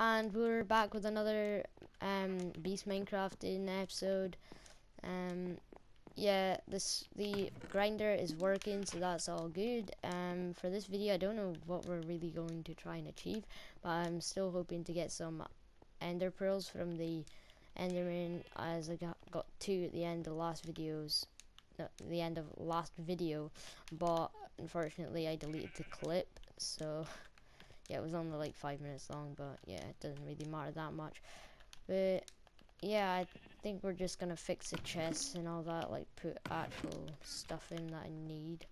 and we're back with another um, Beast Minecrafting episode. Um, yeah, this the grinder is working, so that's all good. Um, for this video, I don't know what we're really going to try and achieve, but I'm still hoping to get some Ender pearls from the Enderman, as I got got two at the end of last videos, the end of last video, but unfortunately I deleted the clip, so yeah, it was only like five minutes long, but yeah, it doesn't really matter that much. But yeah, I think we're just gonna fix the chests and all that, like put actual stuff in that I need.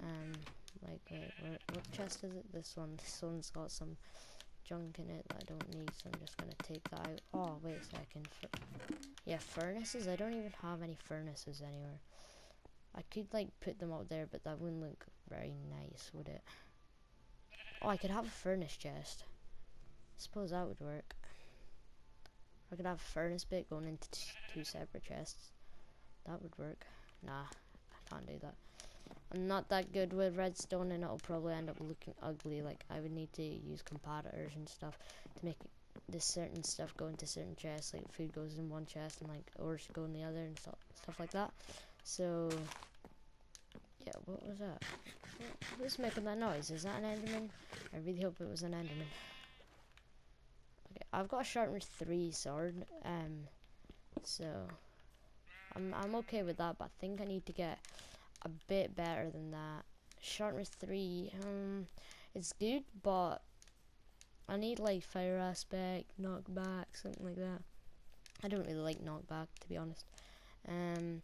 Um, like wait, where, what chest is it? This one. This one's got some junk in it that I don't need, so I'm just gonna take that out. Oh, wait a second. yeah, furnaces. I don't even have any furnaces anywhere. I could like put them up there, but that wouldn't look very nice, would it? Oh, I could have a furnace chest. I suppose that would work. I could have a furnace bit going into two separate chests. That would work. Nah, I can't do that. I'm not that good with redstone and it'll probably end up looking ugly. Like, I would need to use comparators and stuff to make this certain stuff go into certain chests. Like, food goes in one chest and, like, ores go in the other and stuff like that. So, yeah, what was that? Who's making that noise? Is that an Enderman? I really hope it was an Enderman. Okay, I've got a Sharpener 3 sword, um, so I'm, I'm okay with that, but I think I need to get a bit better than that. Sharpener 3, um, it's good, but I need like fire aspect, knockback, something like that. I don't really like knockback, to be honest. Um,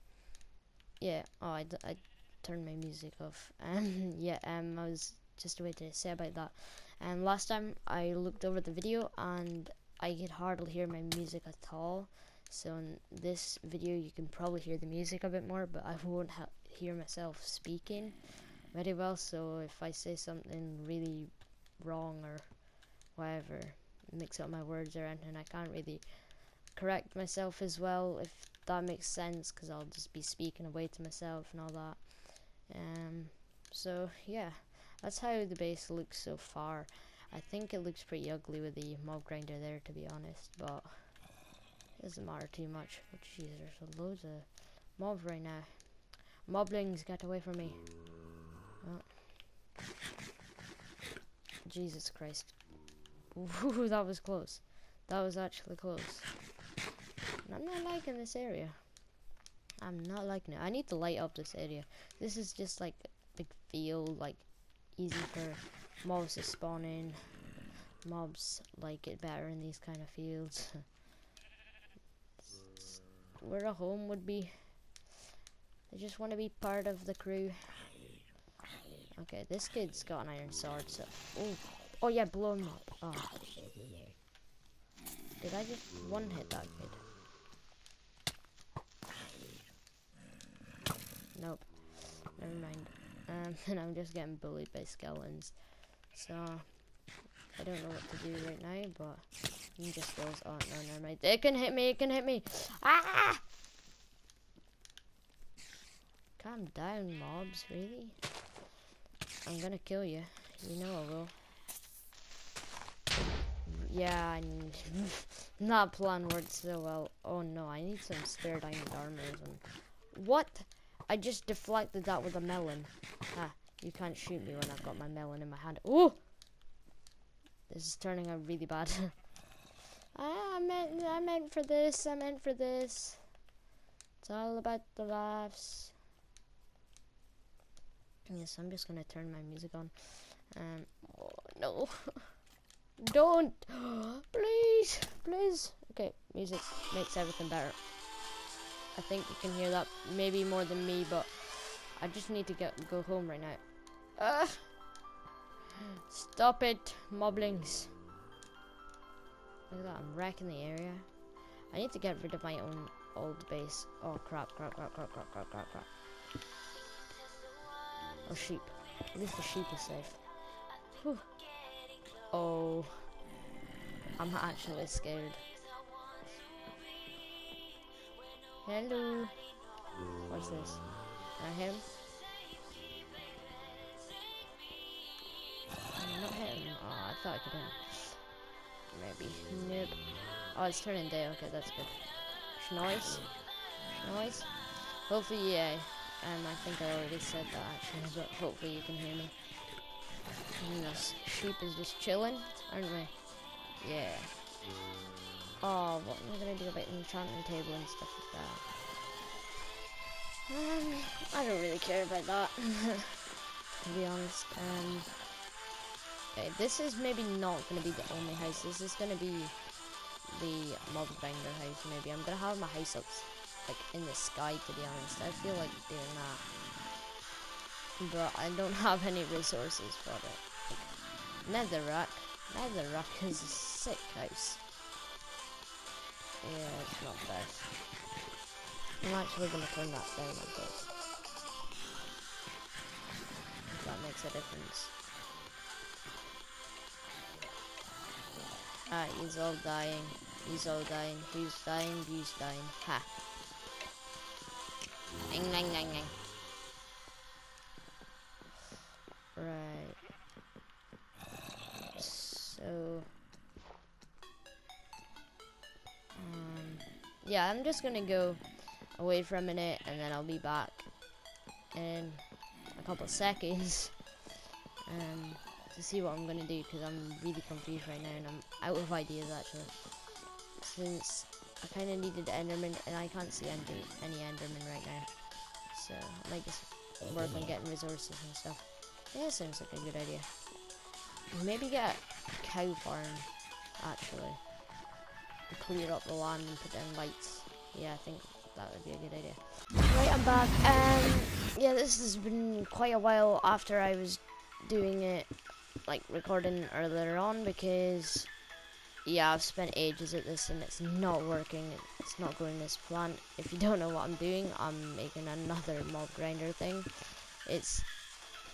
yeah, oh, I, I turn my music off. Um, yeah, um, I was just a way to say about that. And um, last time I looked over the video and I could hardly hear my music at all. So in this video you can probably hear the music a bit more, but I won't hear myself speaking very well. So if I say something really wrong or whatever, mix up my words or anything, I can't really correct myself as well if that makes sense because I'll just be speaking away to myself and all that. Um, so yeah, that's how the base looks so far. I think it looks pretty ugly with the mob grinder there, to be honest, but it doesn't matter too much. But jeez, there's loads of mobs right now. Moblings, get away from me. Oh. Jesus Christ. Ooh, that was close. That was actually close. I'm not liking this area. I'm not liking it. I need to light up this area. This is just like a big field, like easy for mobs to spawn in. Mobs like it better in these kind of fields. where a home would be. I just want to be part of the crew. Okay, this kid's got an iron sword, so... Oh, oh yeah, blow him up. Oh. Did I just one-hit that kid? Nope. Never mind. Um, and I'm just getting bullied by skeletons. So, I don't know what to do right now, but he just goes, oh, no, never mind. It can hit me, it can hit me. Ah! Calm down, mobs, really? I'm gonna kill you. You know I will. Yeah, I'm not plan worked so well. Oh no, I need some spare diamond armor. What? I just deflected that with a melon. Ah, you can't shoot me when I've got my melon in my hand. Oh! This is turning out really bad. ah, I meant, I meant for this, I meant for this. It's all about the laughs. Yes, I'm just gonna turn my music on. Um, oh, no. Don't! please! Please! Okay, music makes everything better. I think you can hear that maybe more than me, but I just need to get go home right now. Uh, stop it, moblings. Look at that, I'm wrecking the area. I need to get rid of my own old base. Oh crap, crap, crap, crap, crap, crap, crap, crap. Oh sheep. At least the sheep is safe. Whew. Oh. I'm actually scared. Hello. What's this? Can I hit him? I'm not hitting him. Oh, I thought I could hit him. maybe. Nope. Oh, it's turning day. Okay, that's good. Noise. Noise. Hopefully, yeah. Um, I think I already said that actually, but hopefully you can hear me. And this sheep is just chilling, aren't we? Yeah. Oh, what am I gonna do about the enchantment table and stuff that? Um, I don't really care about that, to be honest. Um, okay, this is maybe not gonna be the only house. This is gonna be the mob grinder house. Maybe I'm gonna have my house up like in the sky. To be honest, I feel like doing that, but I don't have any resources for it. Netherrack. Netherrack is a sick house. Yeah, it's not best. I'm actually gonna turn that down a bit. If that makes a difference. Ah, he's all dying. He's all dying. He's dying? He's dying? Ha. Ding, ding, ding, ding. Right. So. Um, yeah, I'm just gonna go away for a minute and then I'll be back in a couple of seconds um, to see what I'm gonna do because I'm really confused right now and I'm out of ideas actually. Since I kind of needed Enderman and I can't see any, any Enderman right now. So I might just work on getting resources and stuff. Yeah, seems like a good idea. Maybe get a cow farm, actually. Clear up the land and put down lights. Yeah, I think that would be a good idea. Right, I'm back. Um, yeah, this has been quite a while after I was doing it, like recording earlier on, because yeah, I've spent ages at this and it's not working. It's not going as planned. If you don't know what I'm doing, I'm making another mob grinder thing. It's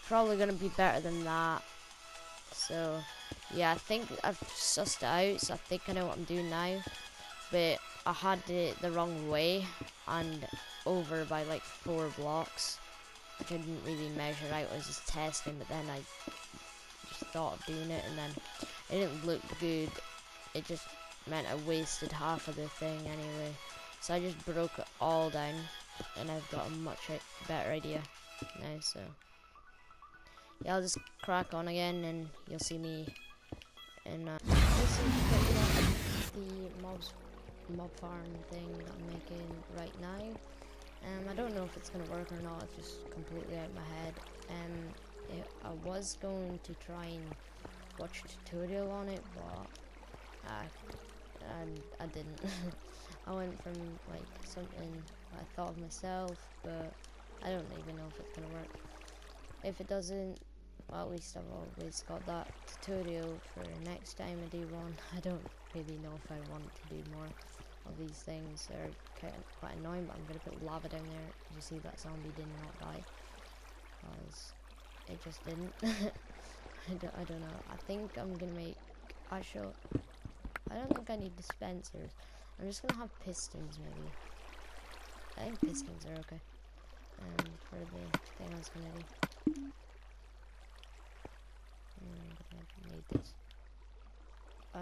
probably gonna be better than that. So, yeah, I think I've sussed it out, so I think I know what I'm doing now. But I had it the wrong way and over by like four blocks. I couldn't really measure out, I was just testing, but then I just thought of doing it and then it didn't look good. It just meant I wasted half of the thing anyway. So I just broke it all down and I've got a much better idea now, so yeah, I'll just crack on again and you'll see me in uh, this is the mobs, mob farm thing that I'm making right now. Um, I don't know if it's gonna work or not, it's just completely out of my head. Um, it, I was going to try and watch a tutorial on it, but I, I, I didn't. I went from like something I thought of myself, but I don't even know if it's gonna work. If it doesn't, well, at least I've always got that tutorial for next time I do one. I don't really know if I want to do more of these things. They're quite, annoying, but I'm going to put lava down there. You see that zombie did not die. Because it just didn't. I, don't, I don't know. I think I'm going to make... I Actually, I don't think I need dispensers. I'm just going to have pistons, maybe. I think pistons are okay. Um, for the thing I was going to do. Mm, need this. Uh,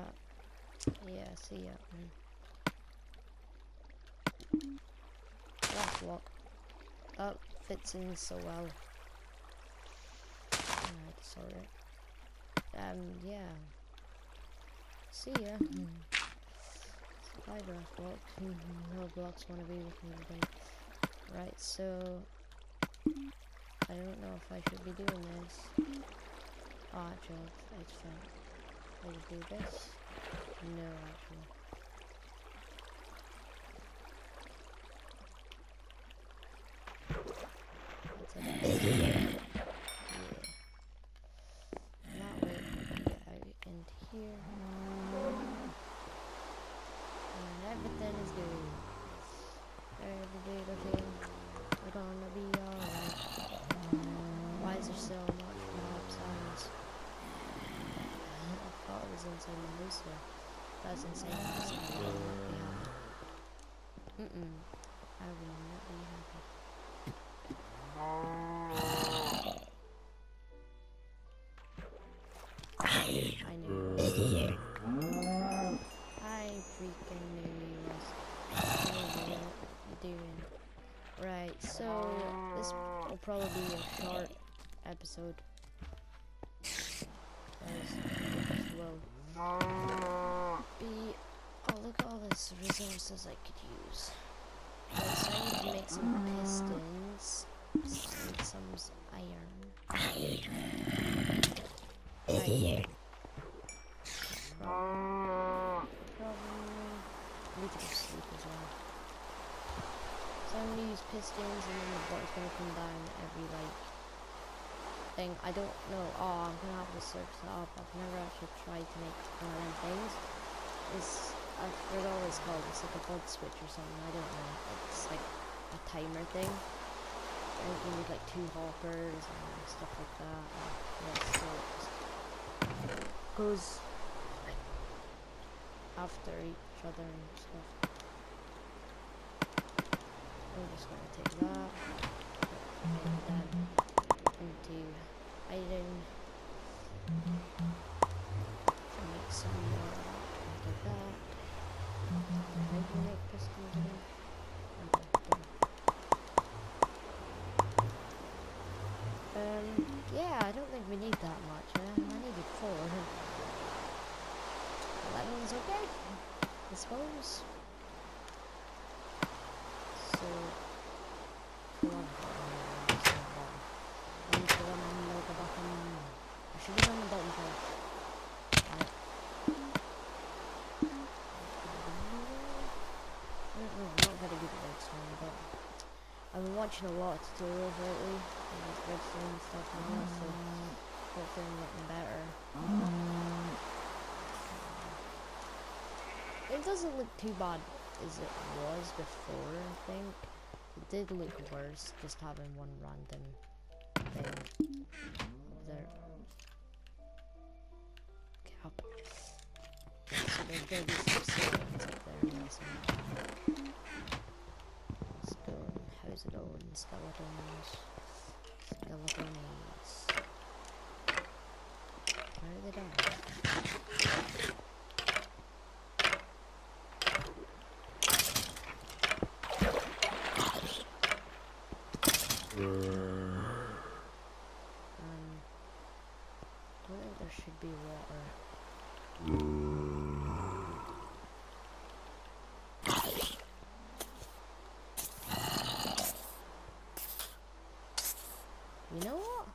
yeah, see ya. Mm. Last block. That fits in so well. Alright, sorry. Um, yeah. See ya. Five last block. no blocks wanna be with me today. Right, so I don't know if I should be doing this. Oh, actually, it's fine. I just do this. No, actually. is here. That's insane. Yeah. Mm mm. I will not be happy. I knew. I freaking knew you was doing. Right, so this will probably be a short episode. As well be oh look at all this resources I could use. Yes, I need to make some pistons. Need some iron. Well. So I'm gonna use pistons and then the boat's gonna come down every like thing. I don't know. Oh, I'm gonna have to search that up. I've never actually tried to make one of them things. It's I forgot what it's called. It's like a bud switch or something. I don't know. It's like a timer thing. And you need like two hoppers and stuff like that. And yeah, so it goes after each other and stuff. We're just gonna take that and then into iron. And make some more like that. Do you make pistons again? Um, yeah, I don't think we need that much. Uh, I needed four. Eleven's okay, I suppose. So, one. I need to run on the bottom. I should have done the bottom first. Right. I don't know, I'm not very good at redstone, but I've been watching a lot of tutorials lately, on like redstone and stuff that, so mm. hopefully I'm getting better. Mm. It doesn't look too bad as it was before, I think. It did look worse, just having one random thing there. Get up. So there's gonna be some there stone. How's it? Skeletons. Skeletons. Where are they down? Um, don't think there should be water. You know what?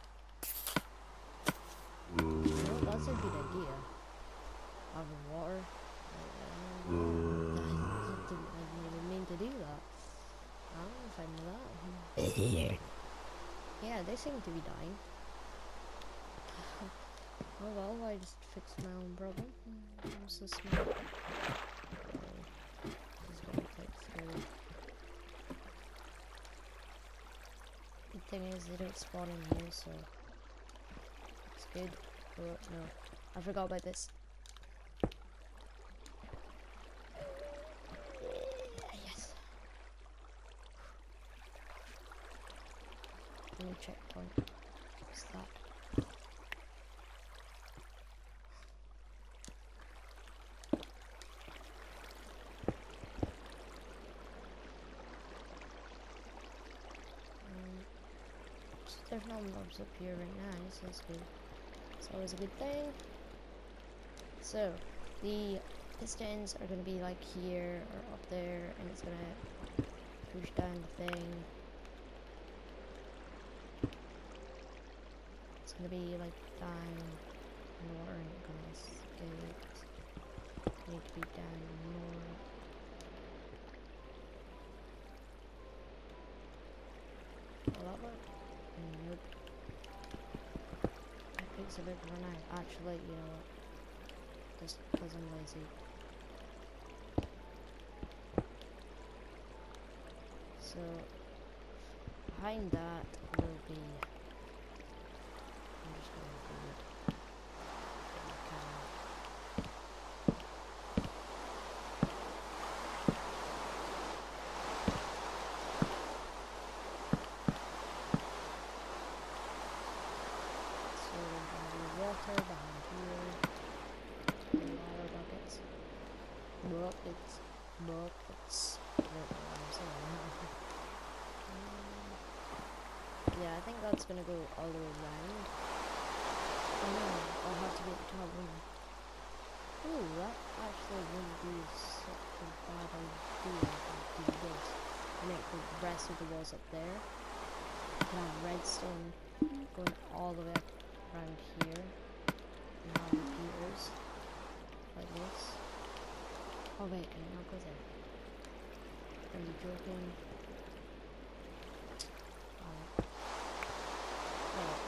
You know, that's a good idea. Having water. I, I didn't, I didn't even mean to do that. I don't know if I that. Yeah, they seem to be dying. oh well, I just fixed my own problem. Mm, this. Good thing is they don't spawn in here, so it's good. Oh no, I forgot about this. Checkpoint. What's that? Um, there's no mobs up here right now, so that's good. It's always a good thing. So, the pistons are going to be like here or up there, and it's going to push down the thing. Gonna be like down more and gonna escape. Need to be down more. Work? Nope. I it's a bit run out. Actually, you know what? Just because I'm lazy. So, behind that will be I'm just gonna do it. Okay. So there's gonna be water behind here. And water buckets. Buckets. Buckets. I don't know what I'm saying. Um, gonna go all the way around. Oh no, I'll have to get the top one. Ooh, that actually wouldn't be such a bad idea to do this. Make the rest of the walls up there. Have redstone going all the way up around here. And have repeaters. Like this. Oh wait, I not go there? Are you joking? Oh. Oh.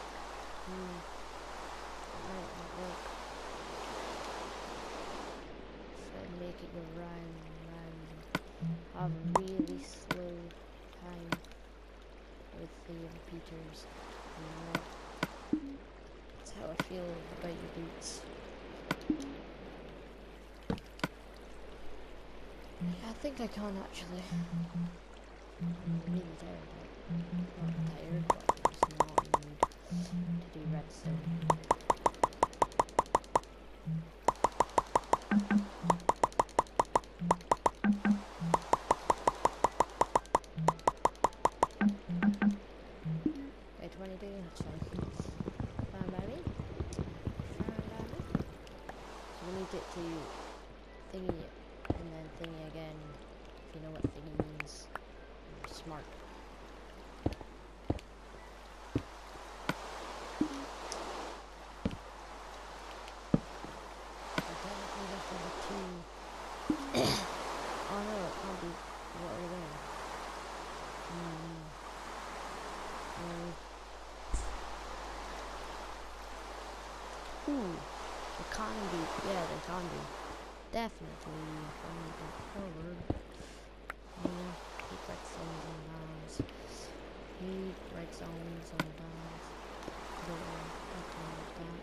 Hmm. It might not work. If I make it go round and round and have a really slow time with the You know, that's how I feel about your boots. I think I can actually. I'm really tired. Like, not tired, but just not in the mood to do redstone. Ooh, it can be. Yeah, can be. Definitely. Moving forward. Yeah, keep redstones on bounds. Keep redstones on bounds. There, nothing like that.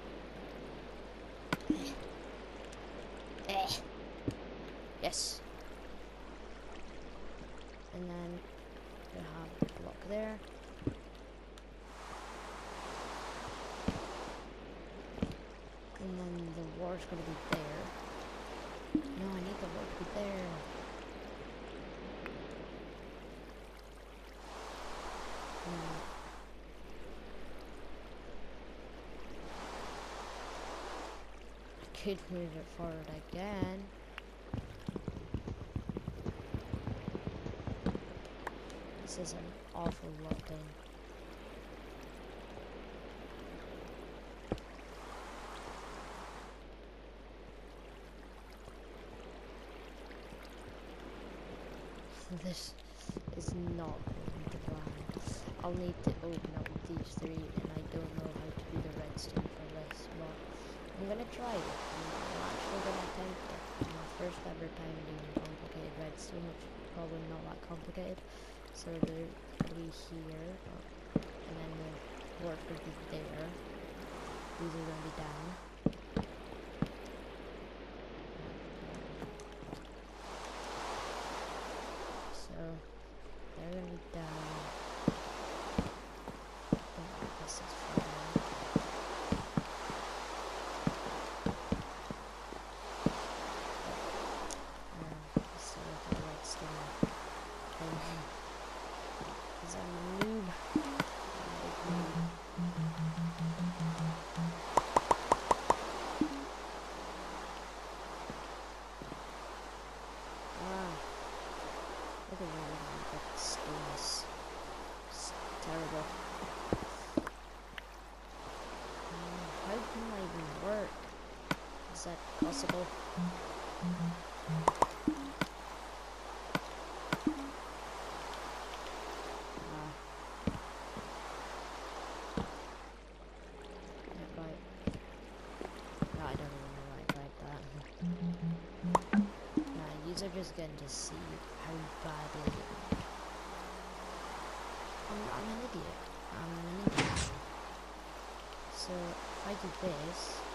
Yes. And then you have a block there. And then the water's gonna be there. No, I need the water to be there. No. Could move it forward again. This is an awful lot done. This is not going to plan. I'll need to open up these three and I don't know how to do the redstone for this, but I'm gonna try it. I'm actually gonna attempt it. My first ever time doing complicated redstone, which is probably not that complicated. So gonna be here, and then the work would be there. These are gonna be down. So they're gonna be down. Oh, this is fine. Um, so with the redstone thing. Cause I'm a noob. I'm a big noob. Ah. Look at where we got the stone is. It's terrible. Mm, how can I even work? Is that possible? Ah. Yeah, right. No, I don't even know why I typed that. Nah, yous are just getting to see how badly I'm, I'm an idiot. I'm an idiot. So if I do this,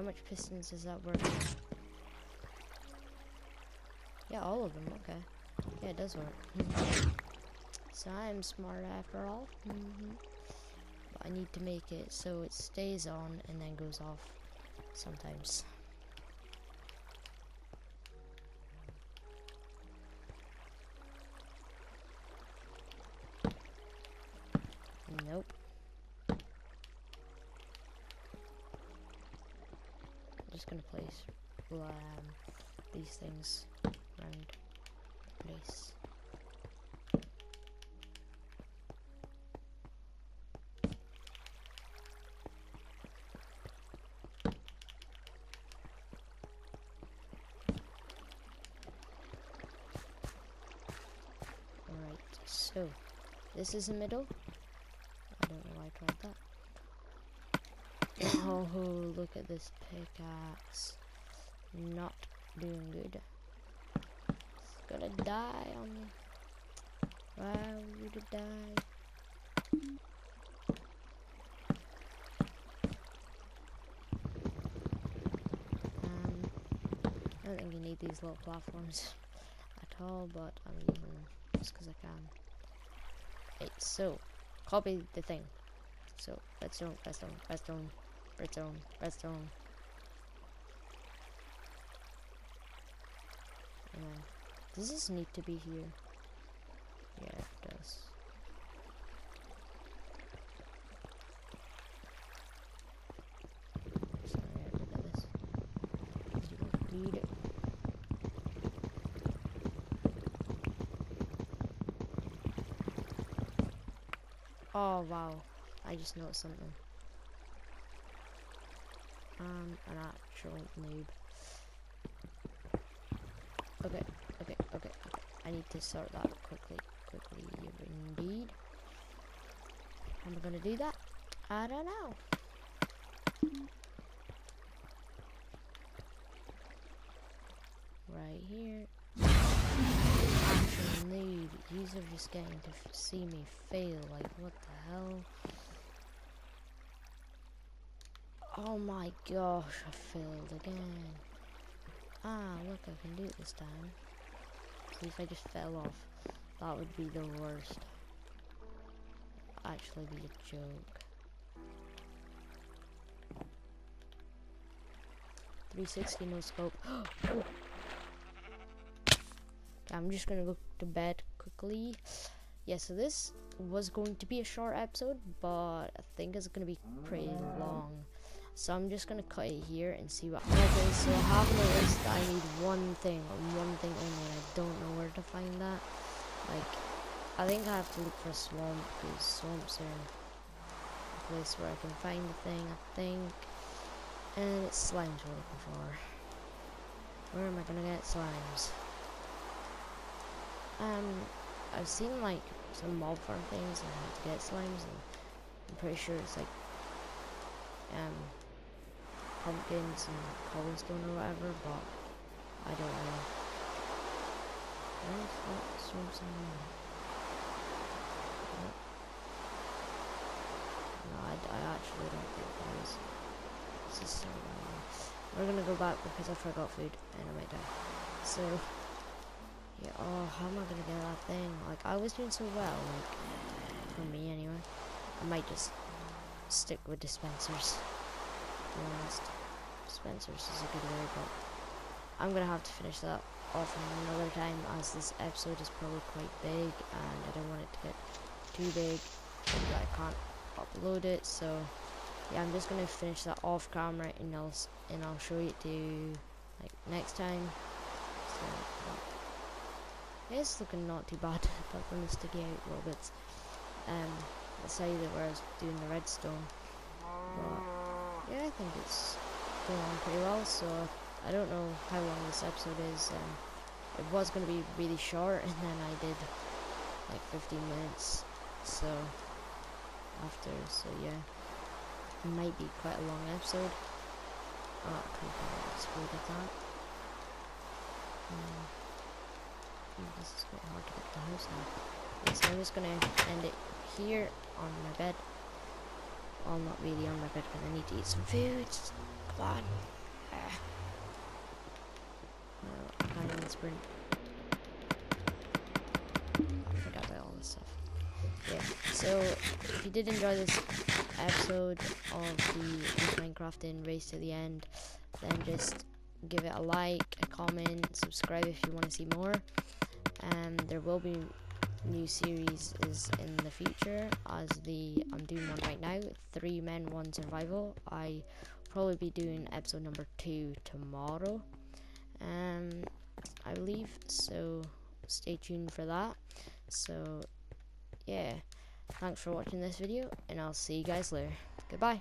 How much pistons is that worth? Yeah, all of them, okay. Yeah, it does work. so I'm smart after all. Mm-hmm. But I need to make it so it stays on and then goes off sometimes. Um, these things around the place. Alright, so this is the middle. I don't know why I tried that. oh, look at this pickaxe. Not doing good. It's gonna die on me. Why would it die? Um, I don't think you need these little platforms at all, but I'm using them just because I can. Right, so, copy the thing. So, redstone, redstone, redstone, redstone, redstone. And then, does this need to be here? Yeah, it does. Oh wow, I just noticed something. Um, an actual noob. Okay, okay, okay, okay. I need to sort that quickly, quickly indeed. Am I gonna do that? I don't know. Right here. Actual noob. Are just getting to see me fail. Like, what the hell? Oh my gosh, I failed again. Ah, look, I can do it this time. If I just fell off. That would be the worst. Actually be a joke. 360 no scope. I'm just gonna go to bed quickly. Yeah, so this was going to be a short episode, but I think it's gonna be pretty long. So I'm just gonna cut it here and see what happens. So I have noticed that I need one thing, one thing only, I don't know where to find that. Like, I think I have to look for a swamp, because swamps are a place where I can find the thing, I think. And it's slimes we're looking for. Where am I gonna get slimes? Um, I've seen like some mob farm things and how to get slimes, and I'm pretty sure it's like um pumpkins and cobblestone or whatever, but I don't know. Where's swamps in there? Nope. No, I, I actually don't think there is. This is so random. We're gonna go back because I forgot food and I might die. So, yeah, oh, how am I gonna get that thing? Like, I was doing so well, like, for me anyway. I might just stick with dispensers, honest. Dispensers is a good way, but I'm gonna have to finish that off another time as this episode is probably quite big and I don't want it to get too big that I can't upload it, so yeah, I'm just gonna finish that off camera and I'll, and I'll show you to, like, next time. So. It's looking not too bad, but from the sticky out little bits. Um, the side that where I was doing the redstone. But yeah, I think it's going on pretty well. So I don't know how long this episode is. Um, it was going to be really short, and then I did like 15 minutes. So after, so yeah, it might be quite a long episode. Oh, creeper exploded that. Um, this is quite hard to get the house now. So I'm just gonna end it here on my bed. Well, not really on my bed because I need to eat some food. Come on. Ah. No, I can't even sprint. Forgot about all this stuff. Yeah, so if you did enjoy this episode of the Minecrafting Race to the End, then just give it a like, a comment, subscribe if you want to see more. Um, there will be new series is in the future as the I'm doing one right now three men one survival. I probably be doing episode number two tomorrow. Um I believe so stay tuned for that. So yeah thanks for watching this video and I'll see you guys later. Goodbye